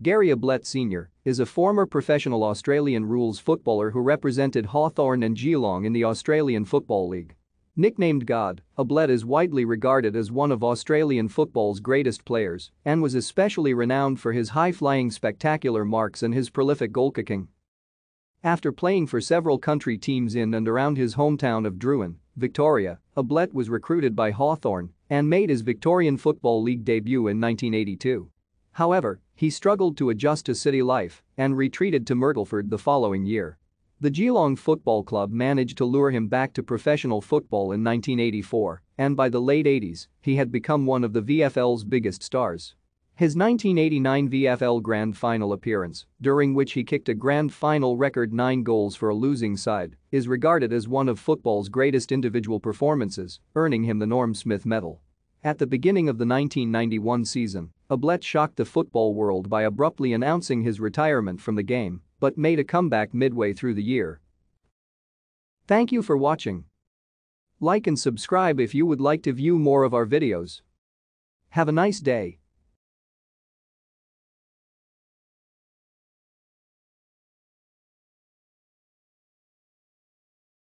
Gary Ablett Sr. is a former professional Australian rules footballer who represented Hawthorn and Geelong in the Australian Football League. Nicknamed God, Ablett is widely regarded as one of Australian football's greatest players and was especially renowned for his high-flying spectacular marks and his prolific goal-kicking. After playing for several country teams in and around his hometown of Drouin, Victoria, Ablett was recruited by Hawthorn and made his Victorian Football League debut in 1982. However, he struggled to adjust to city life and retreated to Myrtleford the following year. The Geelong Football Club managed to lure him back to professional football in 1984, and by the late 80s, he had become one of the VFL's biggest stars. His 1989 VFL Grand Final appearance, during which he kicked a Grand Final record 9 goals for a losing side, is regarded as one of football's greatest individual performances, earning him the Norm Smith Medal. At the beginning of the 1991 season, Ablett shocked the football world by abruptly announcing his retirement from the game, but made a comeback midway through the year. Thank you for watching. Like and subscribe if you would like to view more of our videos. Have a nice day.